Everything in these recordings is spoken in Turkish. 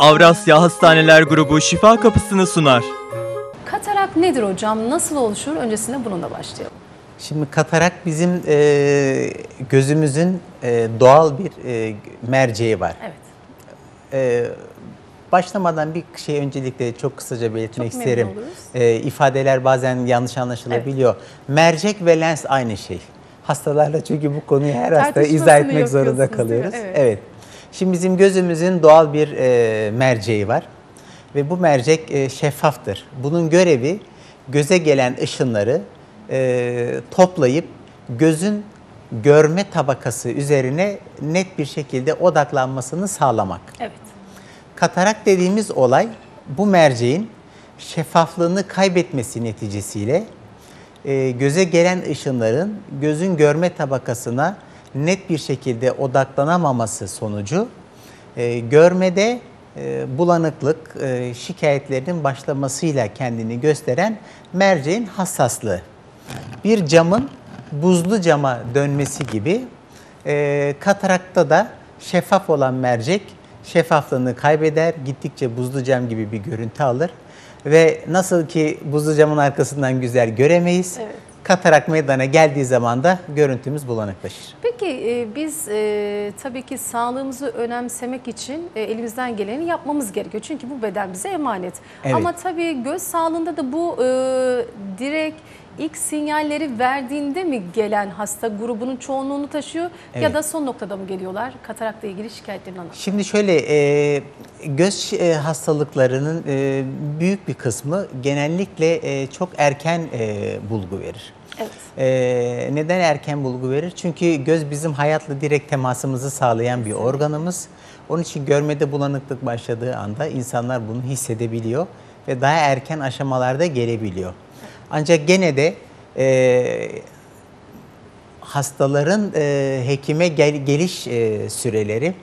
Avrasya Hastaneler Grubu şifa kapısını sunar. Katarak nedir hocam? Nasıl oluşur? Öncesinde bununla başlayalım. Şimdi katarak bizim e, gözümüzün e, doğal bir e, merceği var. Evet. E, başlamadan bir şey öncelikle çok kısaca belirtmek Çok isterim. E, ifadeler bazen yanlış anlaşılabiliyor. Mercek ve lens aynı şey. Hastalarla çünkü bu konuyu her hasta izah etmek zorunda kalıyoruz. Evet. evet. Şimdi bizim gözümüzün doğal bir e, merceği var ve bu mercek e, şeffaftır. Bunun görevi göze gelen ışınları e, toplayıp gözün görme tabakası üzerine net bir şekilde odaklanmasını sağlamak. Evet. Katarak dediğimiz olay bu merceğin şeffaflığını kaybetmesi neticesiyle e, göze gelen ışınların gözün görme tabakasına net bir şekilde odaklanamaması sonucu e, görmede e, bulanıklık e, şikayetlerinin başlamasıyla kendini gösteren merceğin hassaslığı. Bir camın buzlu cama dönmesi gibi e, katarakta da şeffaf olan mercek şeffaflığını kaybeder, gittikçe buzlu cam gibi bir görüntü alır ve nasıl ki buzlu camın arkasından güzel göremeyiz, Evet. Katarak meydana geldiği zaman da görüntümüz bulanıklaşır. Peki e, biz e, tabii ki sağlığımızı önemsemek için e, elimizden geleni yapmamız gerekiyor. Çünkü bu beden bize emanet. Evet. Ama tabii göz sağlığında da bu e, direkt ilk sinyalleri verdiğinde mi gelen hasta grubunun çoğunluğunu taşıyor ya Evet. da son noktada mı geliyorlar? Katarakla ilgili şikayetlerini anlat. Şimdi şöyle e, göz e, hastalıklarının e, büyük bir kısmı genellikle e, çok erken e, bulgu verir. Evet. Neden erken bulgu verir? Çünkü göz bizim hayatla direkt temasımızı sağlayan bir organımız. Onun için görmede bulanıklık başladığı anda insanlar bunu hissedebiliyor ve daha erken aşamalarda gelebiliyor. Ancak gene de e, hastaların e, hekime gel- geliş e, süreleri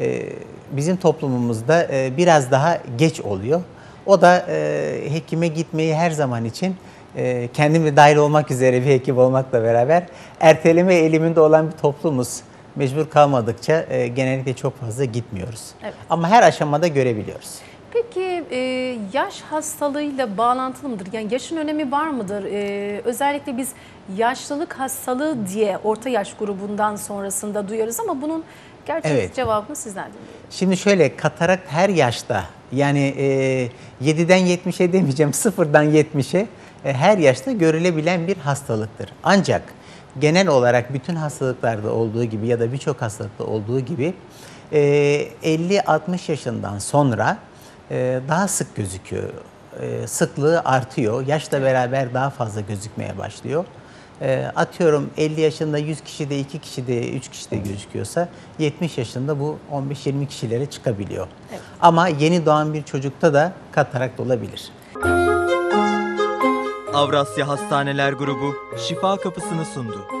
e, bizim toplumumuzda e, biraz daha geç oluyor. O da e, hekime gitmeyi her zaman için e, kendim de dahil olmak üzere bir hekim olmakla beraber erteleme eğiliminde olan bir toplumuz. Mecbur kalmadıkça e, genellikle çok fazla gitmiyoruz. Evet. Ama her aşamada görebiliyoruz. E, yaş hastalığıyla bağlantılı mıdır? Yani yaşın önemi var mıdır? E, özellikle biz yaşlılık hastalığı diye orta yaş grubundan sonrasında duyarız ama bunun gerçek Evet. cevabını sizden dinleyelim. Şimdi şöyle katarakt her yaşta yani e, 7'den 70'e demeyeceğim 0'dan 70'e e, her yaşta görülebilen bir hastalıktır. Ancak genel olarak bütün hastalıklarda olduğu gibi ya da birçok hastalıkta olduğu gibi e, 50-60 yaşından sonra e, daha sık gözüküyor. E, sıklığı artıyor. Yaşla beraber daha fazla gözükmeye başlıyor. E, atıyorum 50 yaşında 100 kişide 2 kişide 3 kişide gözüküyorsa 70 yaşında bu 15-20 kişilere çıkabiliyor. Evet. Ama yeni doğan bir çocukta da katarakt olabilir. Avrasya Hastaneler Grubu şifa kapısını sundu.